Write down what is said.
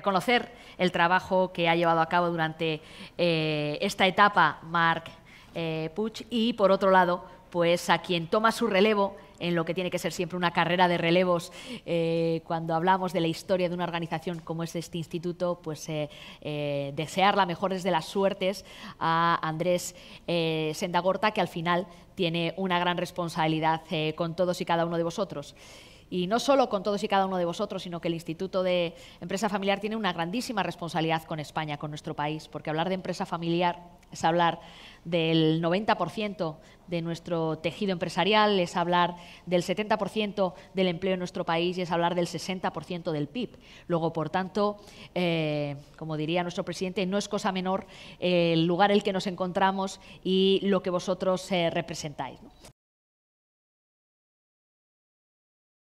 reconocer el trabajo que ha llevado a cabo durante eh, esta etapa Marc eh, Puig y, por otro lado, pues a quien toma su relevo en lo que tiene que ser siempre una carrera de relevos. Eh, cuando hablamos de la historia de una organización como es este instituto, pues desear la mejor de las suertes a Andrés Sendagorta, que al final tiene una gran responsabilidad con todos y cada uno de vosotros y no solo con todos y cada uno de vosotros, sino que el Instituto de Empresa Familiar tiene una grandísima responsabilidad con España, con nuestro país, porque hablar de empresa familiar es hablar del 90% de nuestro tejido empresarial, es hablar del 70% del empleo en nuestro país y es hablar del 60% del PIB. Luego, por tanto, eh, como diría nuestro presidente, no es cosa menor el lugar en el que nos encontramos y lo que vosotros eh, representáis.